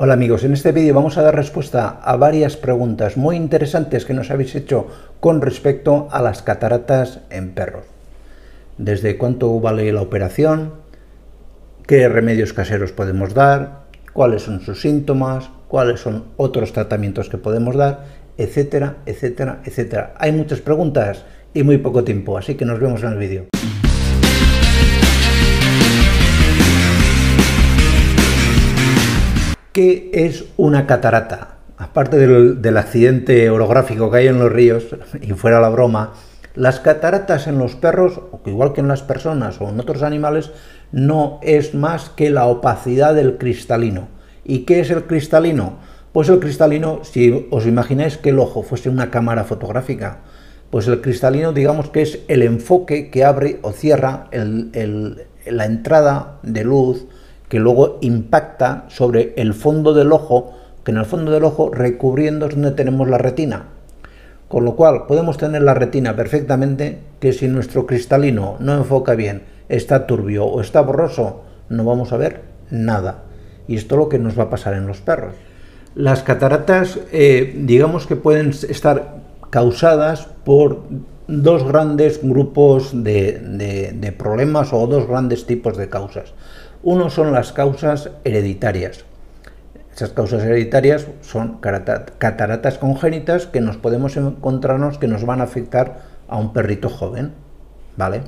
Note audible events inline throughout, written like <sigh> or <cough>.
Hola amigos, en este vídeo vamos a dar respuesta a varias preguntas muy interesantes que nos habéis hecho con respecto a las cataratas en perros. Desde cuánto vale la operación, qué remedios caseros podemos dar, cuáles son sus síntomas, cuáles son otros tratamientos que podemos dar, etcétera, etcétera, etcétera. Hay muchas preguntas y muy poco tiempo, así que nos vemos en el vídeo. ¿Qué es una catarata? Aparte del, accidente orográfico que hay en los ríos, y fuera la broma, las cataratas en los perros, igual que en las personas o en otros animales, no es más que la opacidad del cristalino. ¿Y qué es el cristalino? Pues el cristalino, si os imagináis que el ojo fuese una cámara fotográfica, pues el cristalino digamos que es el enfoque que abre o cierra la entrada de luz, que luego impacta sobre el fondo del ojo, que en el fondo del ojo recubriendo es donde tenemos la retina. Con lo cual podemos tener la retina perfectamente, que si nuestro cristalino no enfoca bien, está turbio o está borroso, no vamos a ver nada. Y esto es lo que nos va a pasar en los perros. Las cataratas, eh, digamos que pueden estar causadas por dos grandes grupos de problemas o dos grandes tipos de causas. Uno son las causas hereditarias. Esas causas hereditarias son cataratas congénitas que nos podemos encontrarnos que nos van a afectar a un perrito joven, ¿vale?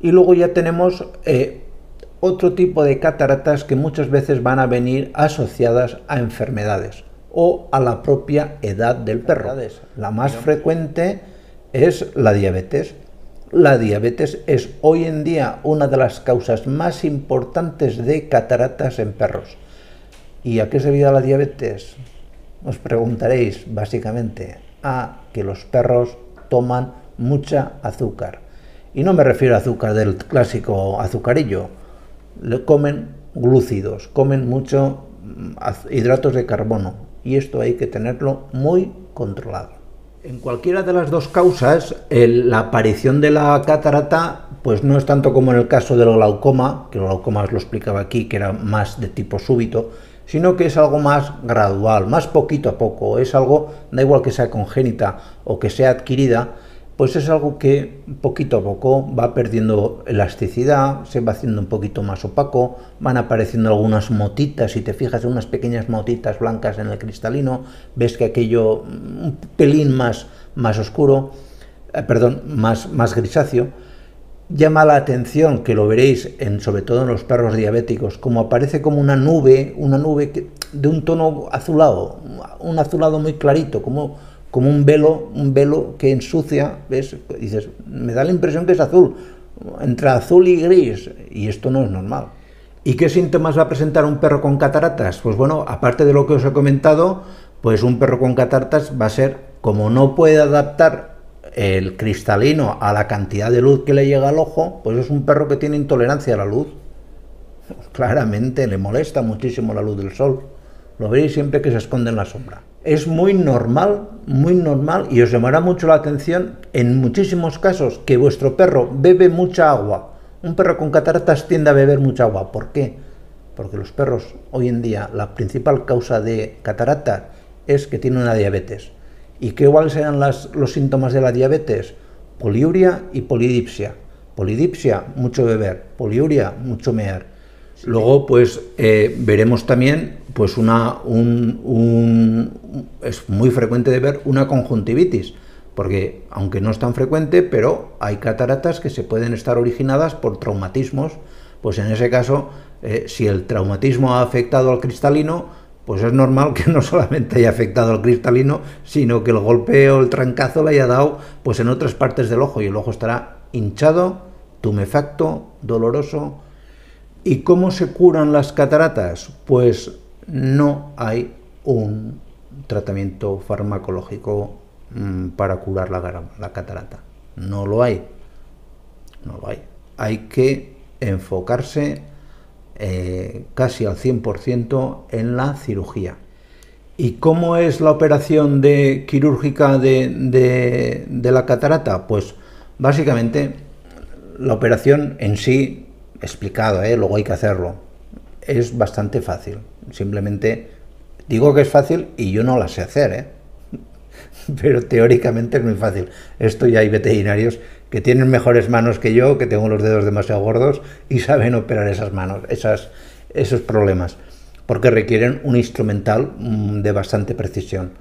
Y luego ya tenemos eh, otro tipo de cataratas que muchas veces van a venir asociadas a enfermedades o a la propia edad del perro. La más frecuente es la diabetes. La diabetes es hoy en día una de las causas más importantes de cataratas en perros. ¿Y a qué se debe la diabetes? Os preguntaréis básicamente a que los perros toman mucha azúcar. Y no me refiero a azúcar del clásico azucarillo. Le comen glúcidos, comen mucho mm, hidratos de carbono. Y esto hay que tenerlo muy controlado. En cualquiera de las dos causas, la aparición de la catarata pues no es tanto como en el caso del glaucoma, que el glaucoma os lo explicaba aquí, que era más de tipo súbito, sino que es algo más gradual, más poquito a poco, es algo, da igual que sea congénita o que sea adquirida, pues es algo que poquito a poco va perdiendo elasticidad, se va haciendo un poquito más opaco, van apareciendo algunas motitas, si te fijas en unas pequeñas motitas blancas en el cristalino, ves que aquello un pelín más, más oscuro, eh, perdón, más, más grisáceo, llama la atención, que lo veréis en, sobre todo en los perros diabéticos, como aparece como una nube, una nube de un tono azulado, un azulado muy clarito, como como un velo, un velo que ensucia, ¿ves? Dices, me da la impresión que es azul, entre azul y gris, y esto no es normal. ¿Y qué síntomas va a presentar un perro con cataratas? Pues bueno, aparte de lo que os he comentado, pues un perro con cataratas va a ser, como no puede adaptar el cristalino a la cantidad de luz que le llega al ojo, pues es un perro que tiene intolerancia a la luz. Claramente le molesta muchísimo la luz del sol. Lo veréis siempre que se esconde en la sombra es muy normal, muy normal y os llamará mucho la atención en muchísimos casos que vuestro perro bebe mucha agua. Un perro con cataratas tiende a beber mucha agua. ¿Por qué? Porque los perros hoy en día la principal causa de catarata es que tienen una diabetes. ¿Y qué cuáles serán los síntomas de la diabetes? Poliuria y polidipsia. Polidipsia, mucho beber. Poliuria, mucho mear. Luego, pues eh, veremos también, pues una, es muy frecuente de ver una conjuntivitis, porque aunque no es tan frecuente, pero hay cataratas que se pueden estar originadas por traumatismos. Pues en ese caso, eh, si el traumatismo ha afectado al cristalino, pues es normal que no <laughs> solamente haya afectado al cristalino, sino que el golpe o el trancazo le haya dado pues en otras partes del ojo y el ojo estará hinchado, tumefacto, doloroso, ¿Y cómo se curan las cataratas? Pues no hay un tratamiento farmacológico mm, para curar la, catarata. No lo hay. No lo hay. Hay que enfocarse eh, casi al 100% en la cirugía. ¿Y cómo es la operación de, quirúrgica de, la catarata? Pues básicamente la operación en sí explicado, ¿eh? luego hay que hacerlo. Es bastante fácil. Simplemente digo que es fácil y yo no la sé hacer, ¿eh? <laughs> pero teóricamente es muy fácil. Esto ya hay veterinarios que tienen mejores manos que yo, que tengo los dedos demasiado gordos y saben operar esas manos, esas, esos problemas, porque requieren un instrumental mm, de bastante precisión.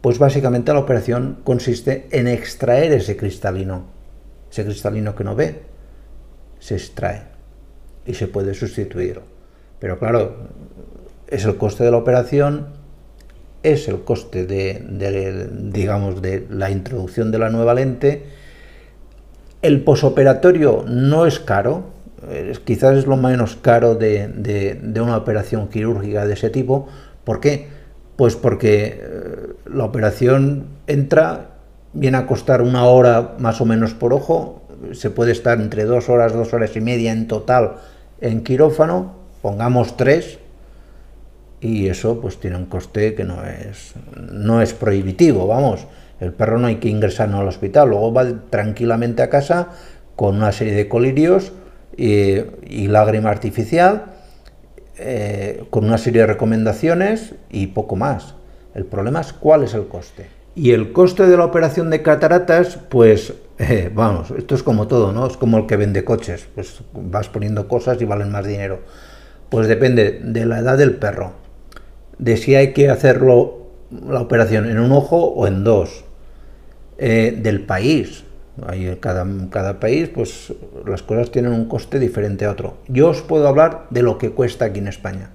Pues básicamente la operación consiste en extraer ese cristalino. Ese cristalino que no ve, se extrae y se puede sustituir. Pero claro, es el coste de la operación, es el coste de, digamos, de la introducción de la nueva lente. El posoperatorio no es caro, quizás es lo menos caro de, una operación quirúrgica de ese tipo. ¿Por qué? Pues porque eh, la operación entra, viene a costar una hora más o menos por ojo, se puede estar entre dos horas, dos horas y media en total en quirófano, pongamos tres, y eso pues tiene un coste que no es, no es prohibitivo, vamos. El perro no hay que ingresarlo al hospital, luego va tranquilamente a casa con una serie de colirios y, lágrima artificial, eh, con una serie de recomendaciones y poco más. El problema es cuál es el coste. Y el coste de la operación de cataratas, pues <laughs> eh, vamos, esto es como todo, ¿no? Es como el que vende coches, pues vas poniendo cosas y valen más dinero. Pues depende de la edad del perro de si hay que hacerlo la operación en un ojo o en dos, eh, del país. Hay, cada, cada país, pues las cosas tienen un coste diferente a otro. Yo os puedo hablar de lo que cuesta aquí en España.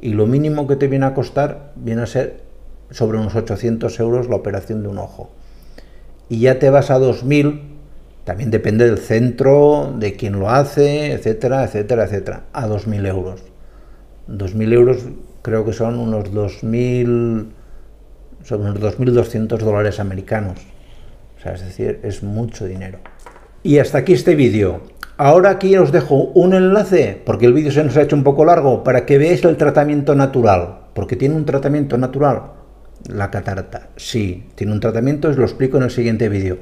Y lo mínimo que te viene a costar viene a ser sobre unos 800 euros la operación de un ojo. Y ya te vas a 2.000, también depende del centro, de quién lo hace, etcétera, etcétera, etcétera, a 2.000 euros. 2.000 euros creo que son unos 2.000, son unos 2.200 dólares americanos. O sea, es decir, es mucho dinero. Y hasta aquí este vídeo. Ahora aquí os dejo un enlace, porque el vídeo se nos ha hecho un poco largo, para que veáis el tratamiento natural. Porque tiene un tratamiento natural la catarata. Sí, tiene un tratamiento, os lo explico en el siguiente vídeo.